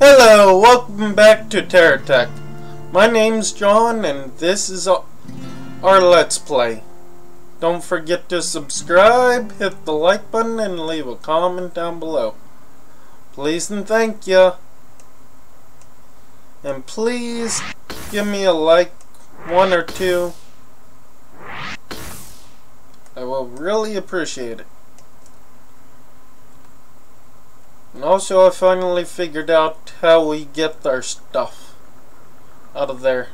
Hello, welcome back to TerraTech. My name's John and this is our Let's Play. Don't forget to subscribe, hit the like button, and leave a comment down below. Please and thank you. And please give me a like, one or two. I will really appreciate it. And also I finally figured out how we get our stuff out of there.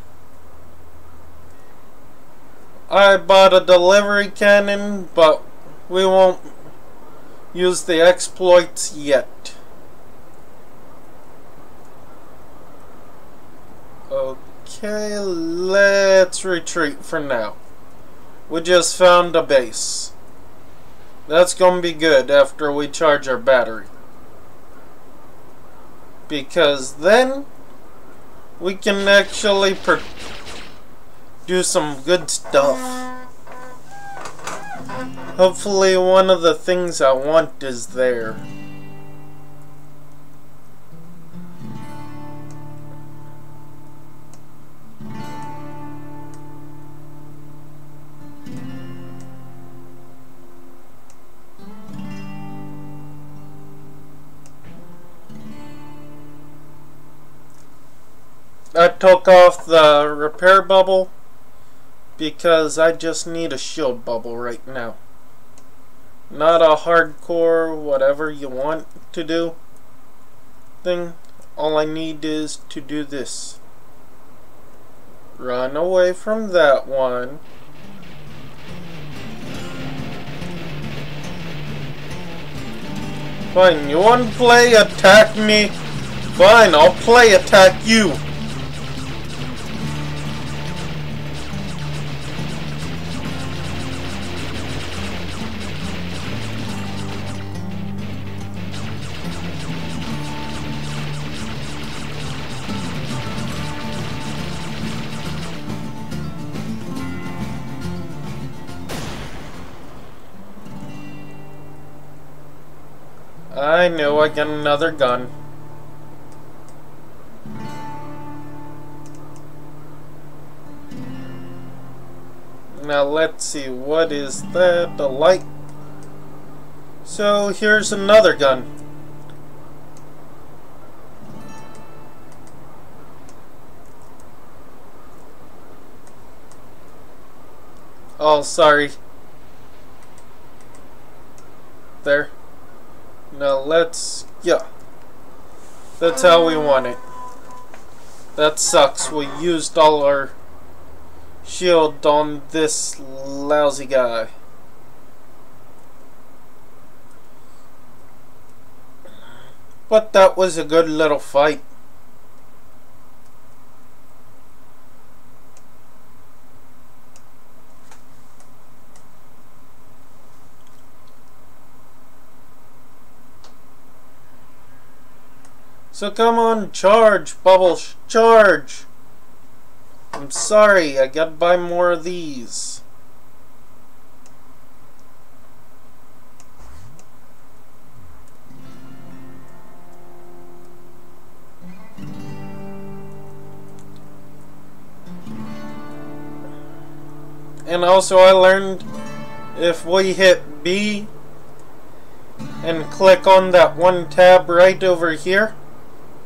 I bought a delivery cannon, but we won't use the exploits yet. Okay, let's retreat for now. We just found a base. That's gonna be good after we charge our battery because then we can actually do some good stuff. Hopefully one of the things I want is there. Took off the repair bubble because I just need a shield bubble right now. Not a hardcore whatever you want to do thing. All I need is to do this. Run away from that one. Fine, you want to play attack me? Fine, I'll play attack you. I know I got another gun. Now let's see, what is that? The light? So here's another gun. Oh, sorry. There. Now let's, yeah. That's how we want it. That sucks. We used all our shield on this lousy guy. But that was a good little fight. So come on, charge, Bubbles, charge! I'm sorry, I gotta buy more of these. And also I learned if we hit B and click on that one tab right over here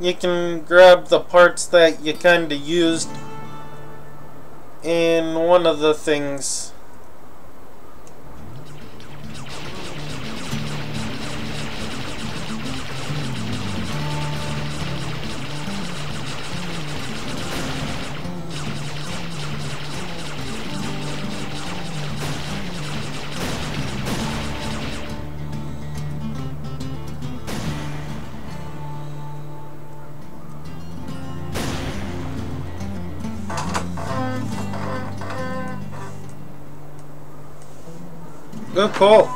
you can grab the parts that you kind of used in one of the things Good call.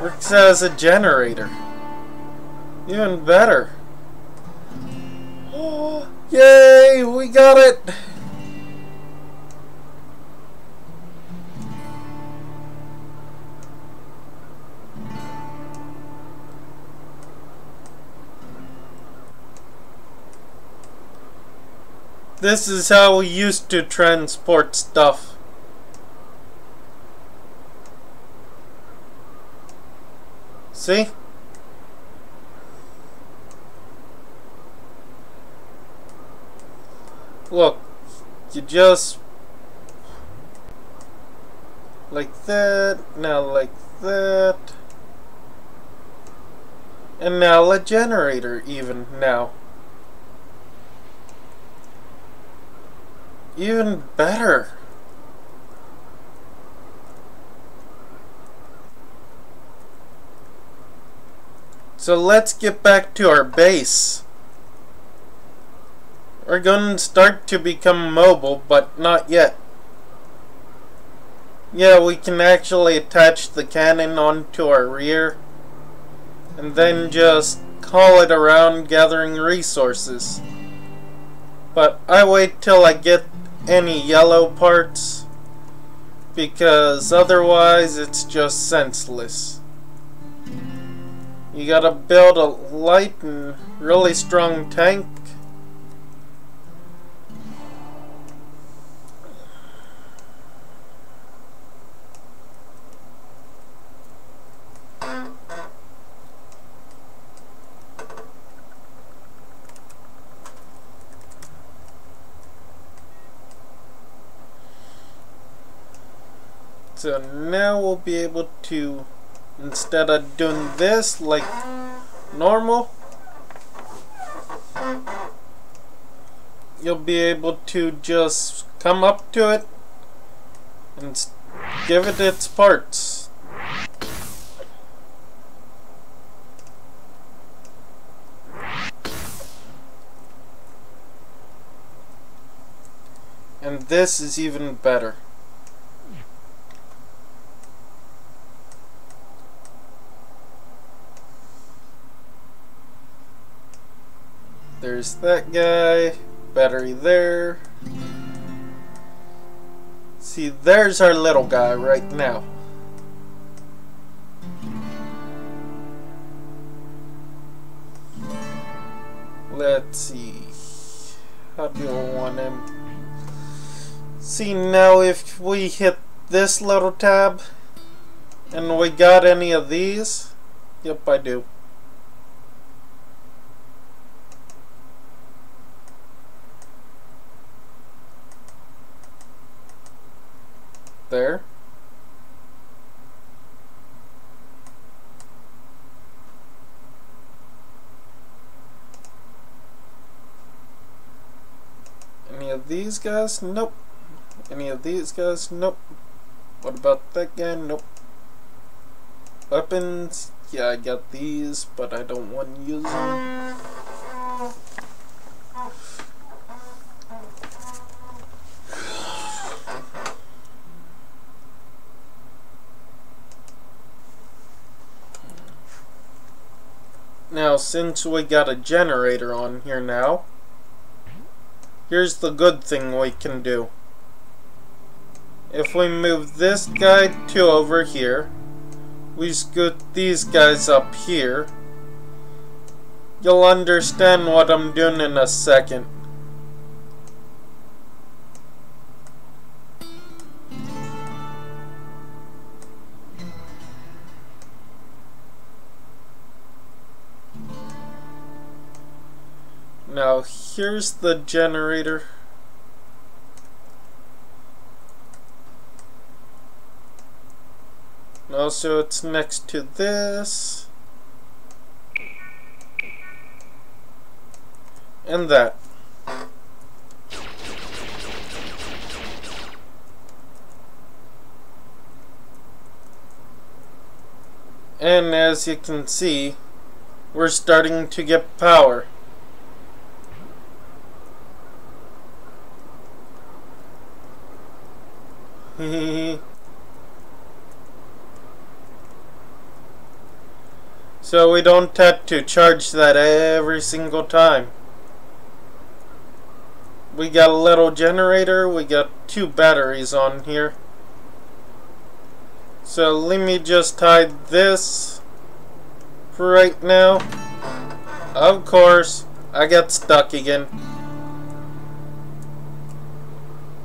Works as a generator. Even better. Oh, yay! We got it! This is how we used to transport stuff. See? Look, you just like that, now like that, and now a generator even now. Even better. So let's get back to our base. We're going to start to become mobile, but not yet. Yeah, we can actually attach the cannon onto our rear and then just haul it around gathering resources. But I wait till I get any yellow parts because otherwise it's just senseless. You gotta build a light and really strong tank. So now we'll be able to, instead of doing this like normal, you'll be able to just come up to it and give it its parts. And this is even better. There's that guy. Battery there. See, there's our little guy right now. Let's see. How do I want him? See, now if we hit this little tab, and we got any of these, yep, I do. there. Any of these guys? Nope. Any of these guys? Nope. What about that guy? Nope. Weapons? Yeah, I got these, but I don't want to use them. Now, since we got a generator on here now, here's the good thing we can do. If we move this guy to over here, we scoot these guys up here, you'll understand what I'm doing in a second. Here's the generator. Also it's next to this. And that. And as you can see, we're starting to get power. so we don't have to charge that every single time. We got a little generator, we got two batteries on here. So let me just hide this for right now. Of course, I got stuck again.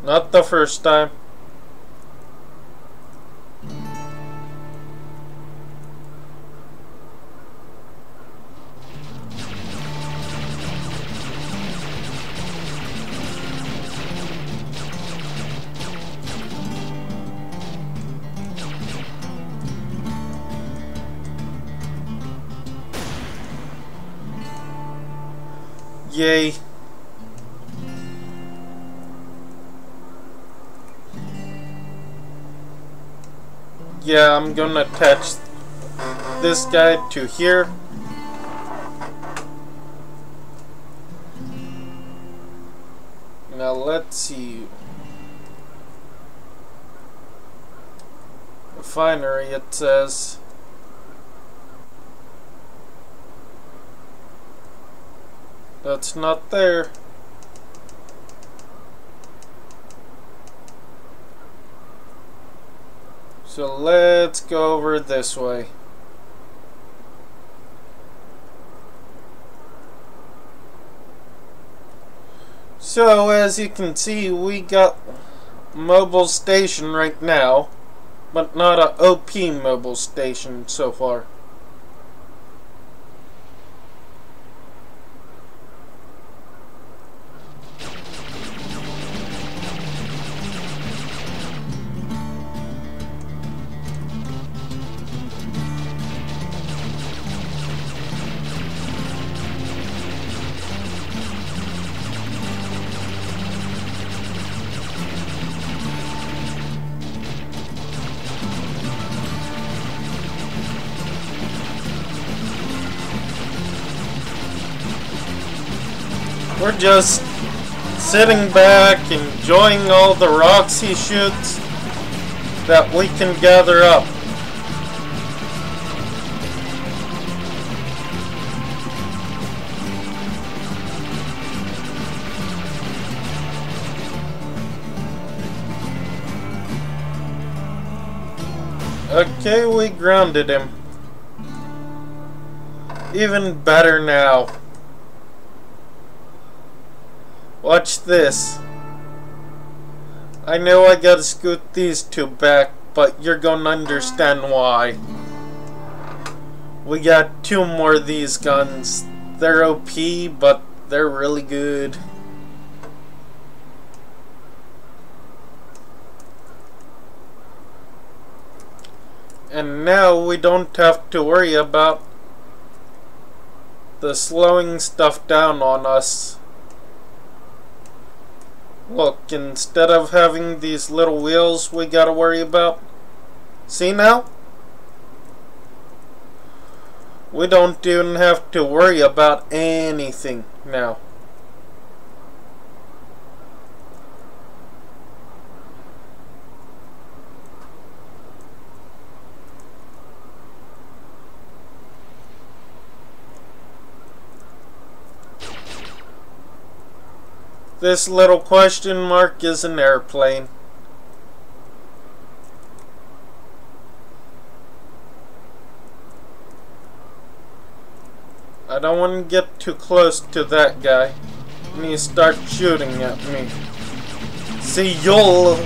Not the first time. Yay. Yeah, I'm gonna attach this guy to here. Now let's see. Refinery, it says. That's not there. So let's go over this way. So as you can see we got mobile station right now but not a OP mobile station so far. We're just sitting back, enjoying all the rocks he shoots that we can gather up. Okay, we grounded him. Even better now. Watch this. I know I gotta scoot these two back, but you're gonna understand why. We got two more of these guns. They're OP, but they're really good. And now we don't have to worry about the slowing stuff down on us. Look, instead of having these little wheels we gotta worry about, see now? We don't even have to worry about anything now. This little question mark is an airplane. I don't want to get too close to that guy. And he start shooting at me. See, you'll...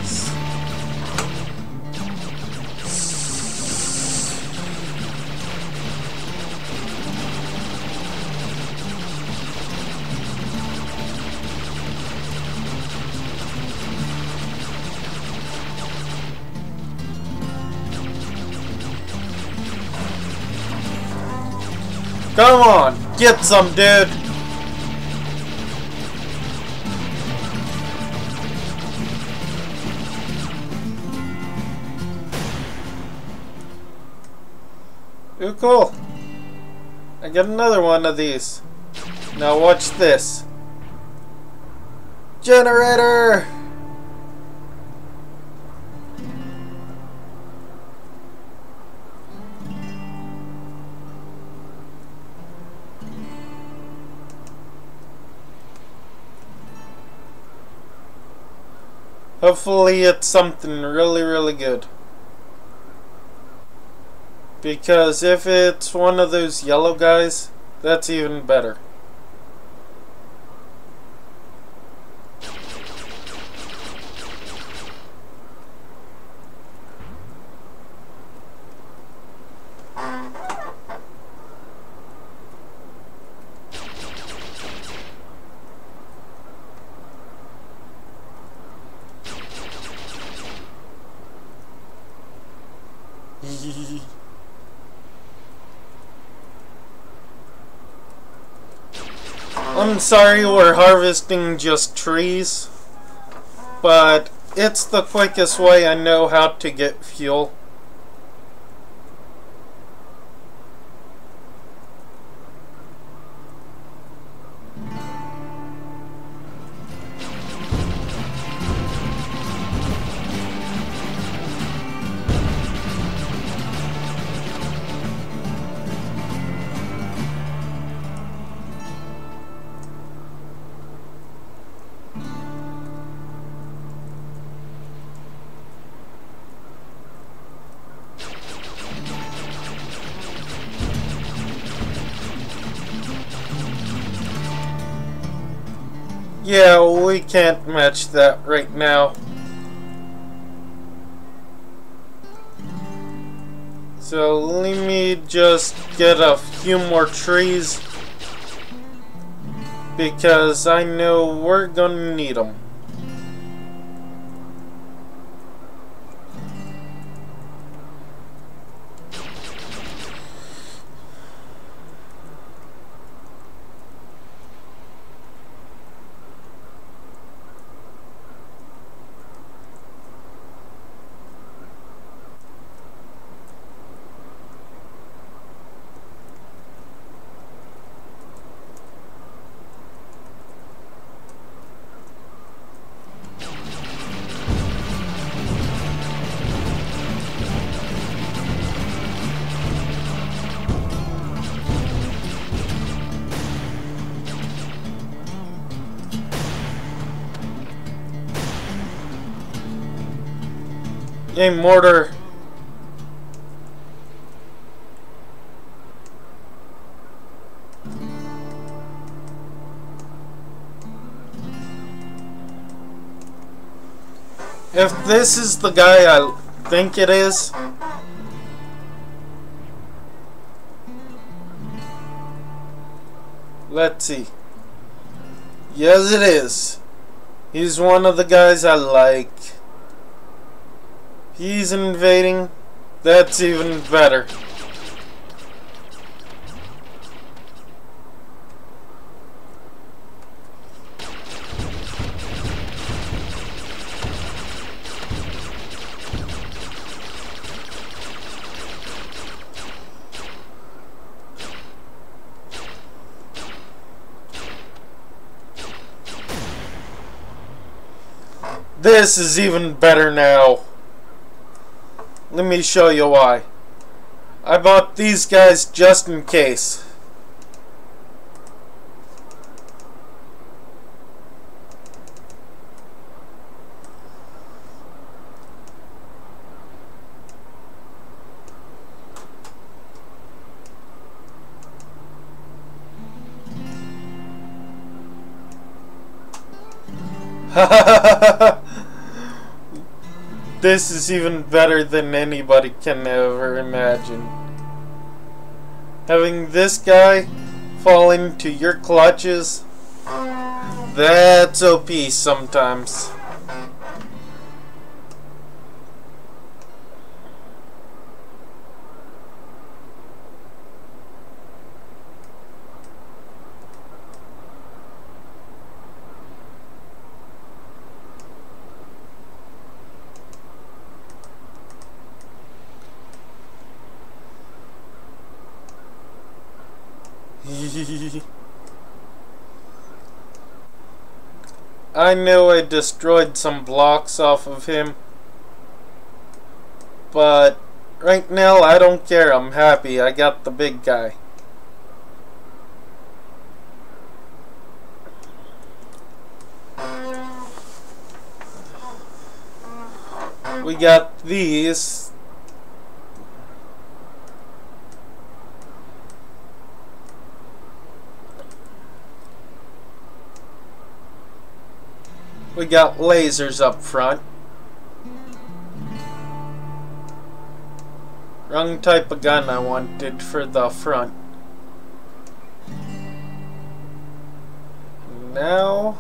Come on, get some, dude. Ooh, cool. I get another one of these. Now watch this. Generator! Hopefully it's something really, really good. Because if it's one of those yellow guys, that's even better. I'm sorry we're harvesting just trees, but it's the quickest way I know how to get fuel. Yeah, we can't match that right now. So let me just get a few more trees because I know we're gonna need them. Yay, mortar. If this is the guy I think it is, let's see. Yes, it is. He's one of the guys I like. He's invading. That's even better. This is even better now. Let me show you why. I bought these guys just in case. Ha ha ha ha! This is even better than anybody can ever imagine. Having this guy fall into your clutches, that's OP sometimes. I know I destroyed some blocks off of him. But right now I don't care. I'm happy. I got the big guy. We got these We got lasers up front. Wrong type of gun I wanted for the front. Now...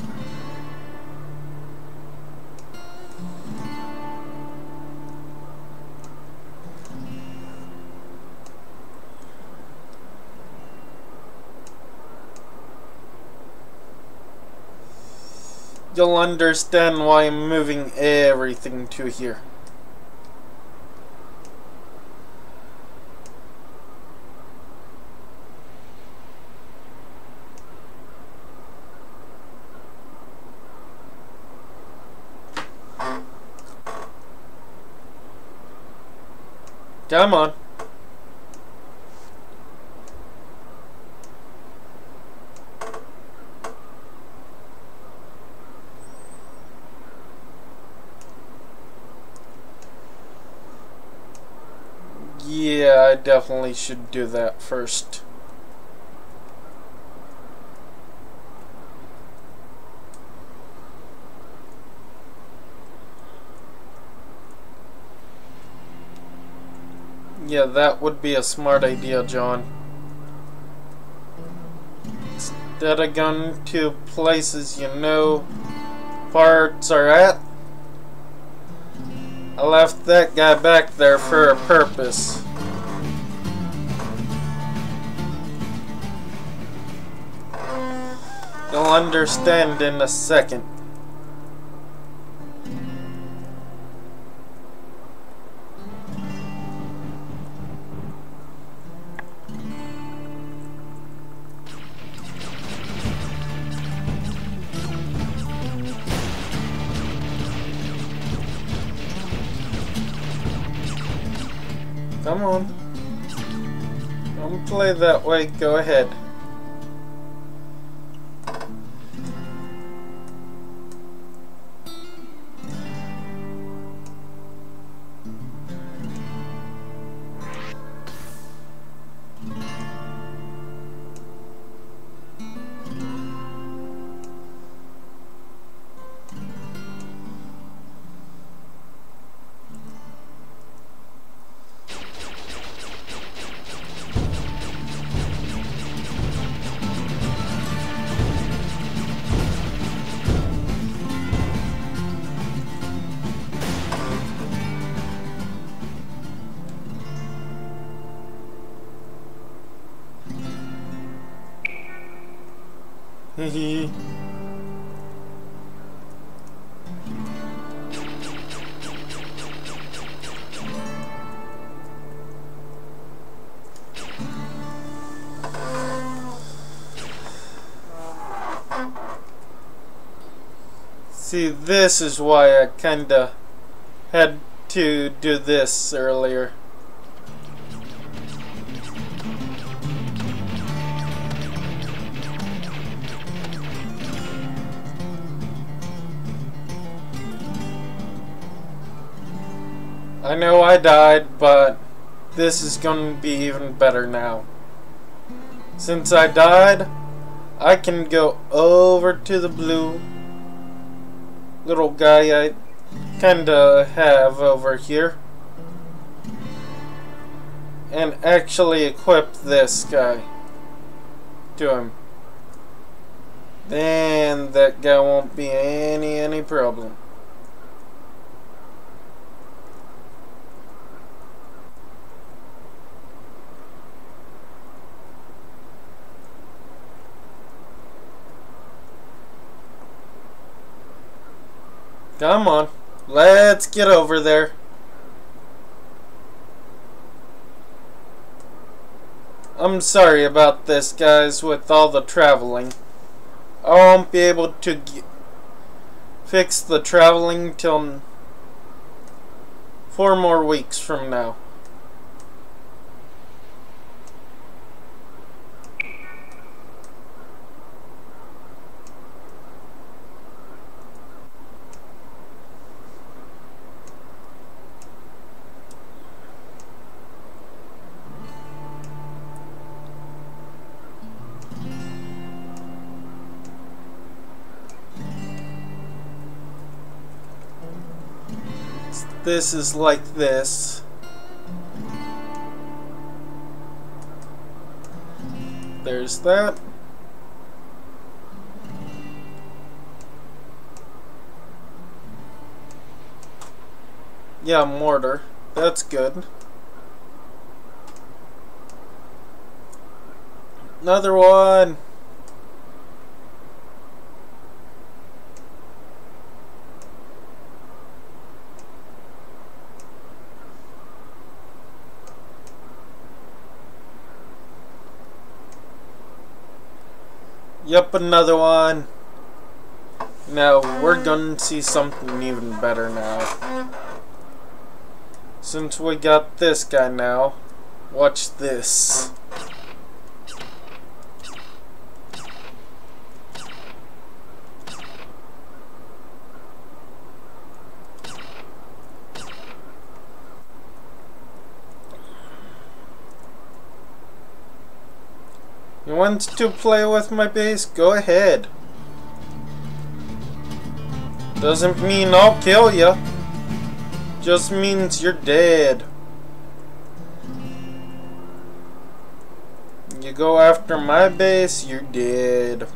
you'll understand why I'm moving everything to here. Come on. Yeah, I definitely should do that first. Yeah, that would be a smart idea, John. Instead of going to places you know parts are at, I left that guy back there for a purpose. You'll understand in a second. Come on. Don't play that way, go ahead. See, this is why I kinda had to do this earlier. I know I died, but this is going to be even better now. Since I died, I can go over to the blue little guy I kinda have over here and actually equip this guy to him. Then that guy won't be any any problem. Come on. Let's get over there. I'm sorry about this, guys, with all the traveling. I won't be able to fix the traveling till four more weeks from now. This is like this. There's that. Yeah, mortar. That's good. Another one. Yep, another one. Now, we're gonna see something even better now. Since we got this guy now, watch this. Want to play with my base? Go ahead. Doesn't mean I'll kill you. Just means you're dead. You go after my base, you're dead.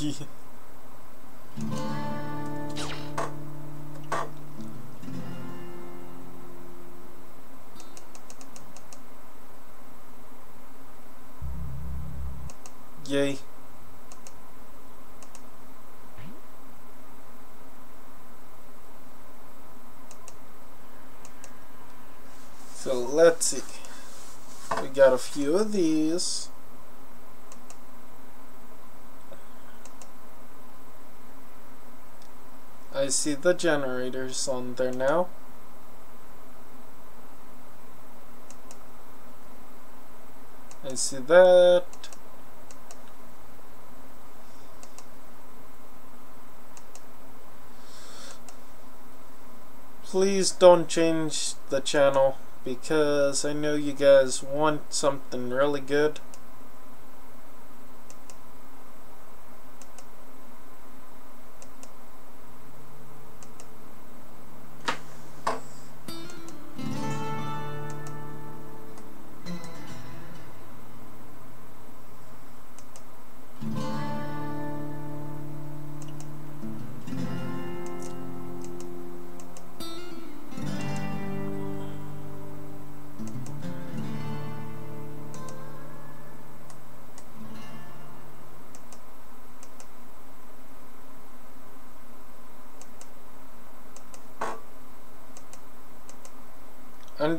Yay. So let's see. We got a few of these. See the generators on there now. I see that. Please don't change the channel because I know you guys want something really good.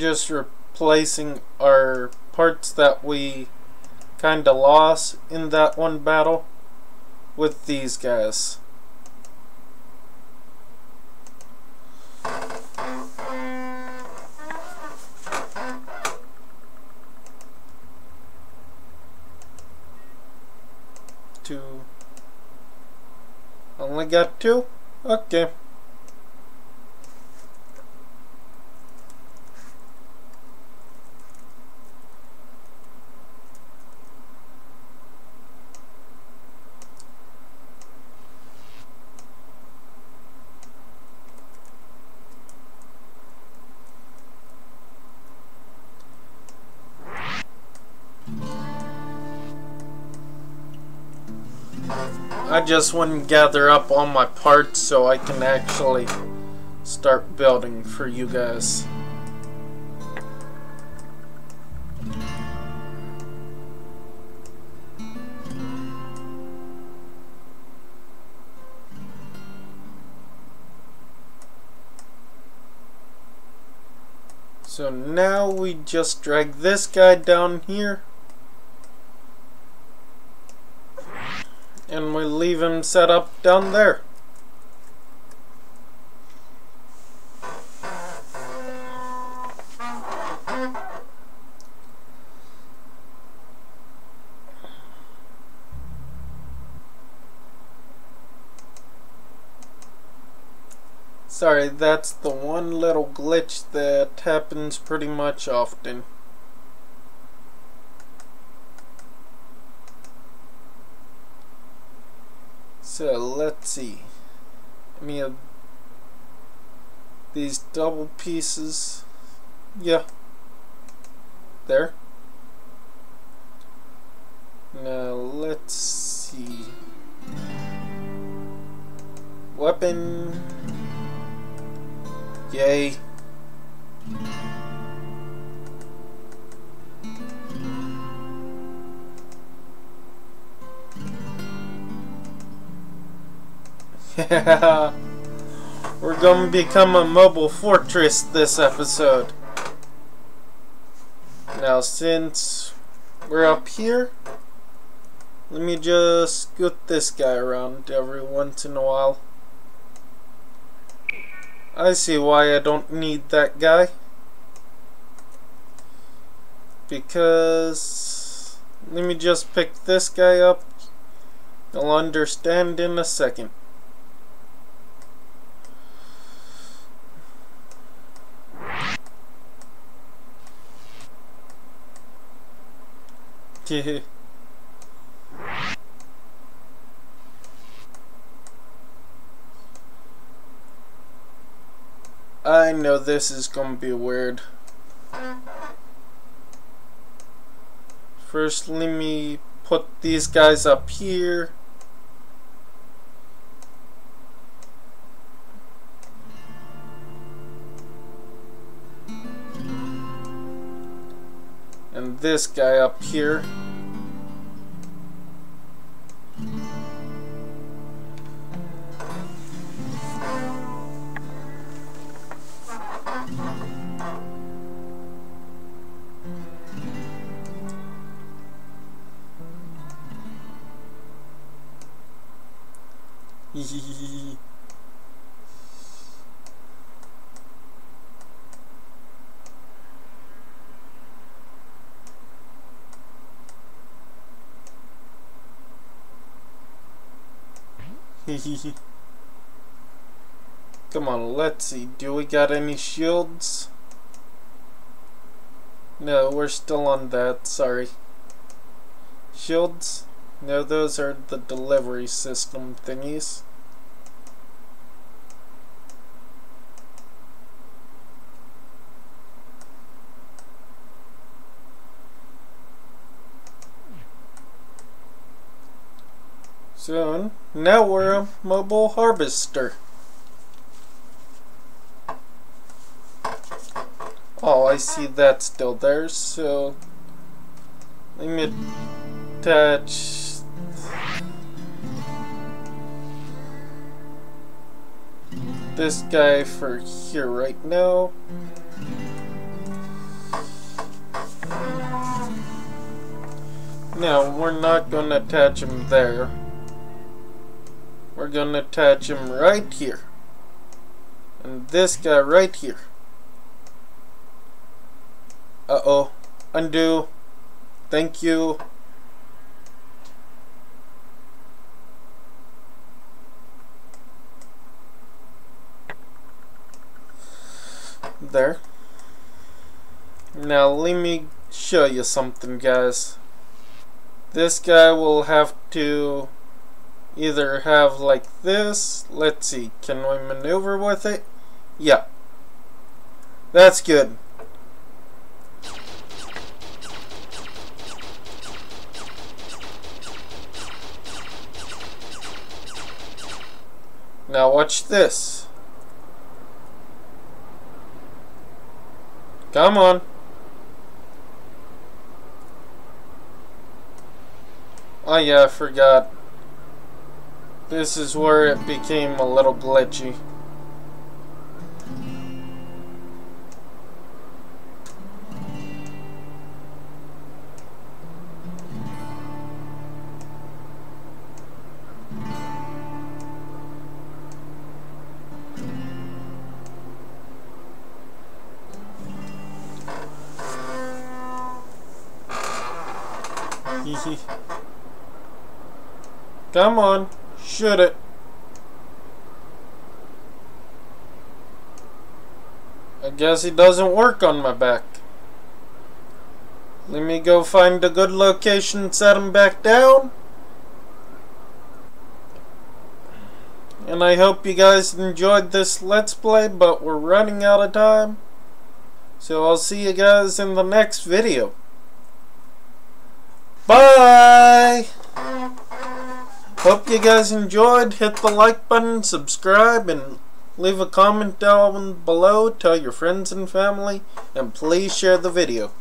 Just replacing our parts that we kinda lost in that one battle with these guys. Two. Only got two? Okay. Just wouldn't gather up all my parts so I can actually start building for you guys. So now we just drag this guy down here. Him set up down there. Sorry, that's the one little glitch that happens pretty much often. So let's see. Any of these double pieces? Yeah. There. Now let's see. Weapon. Yay. Yeah. We're to become a mobile fortress this episode. Now, since we're up here, let me just scoot this guy around every once in a while. I see why I don't need that guy. Because... Let me just pick this guy up. You'll understand in a second. I know this is gonna be weird. First, let me put these guys up here. And this guy up here. Come on, let's see. Do we got any shields? No, we're still on that. Sorry. Shields? No, those are the delivery system thingies. Soon. Now we're a mobile harvester. Oh, I see that still there, so let me attach this guy for here right now. No, we're not going to attach him there. We're to attach him right here. And this guy right here. Uh-oh. Undo. Thank you. There. Now let me show you something guys. This guy will have to either have like this. Let's see. Can we maneuver with it? Yeah. That's good. Now watch this. Come on. Oh yeah, I forgot. This is where it became a little glitchy. Come on, shoot it. I guess it doesn't work on my back. Let me go find a good location, and set him back down. And I hope you guys enjoyed this Let's Play, but we're running out of time. So I'll see you guys in the next video. Bye! Hope you guys enjoyed. Hit the like button, subscribe, and leave a comment down below. Tell your friends and family, and please share the video.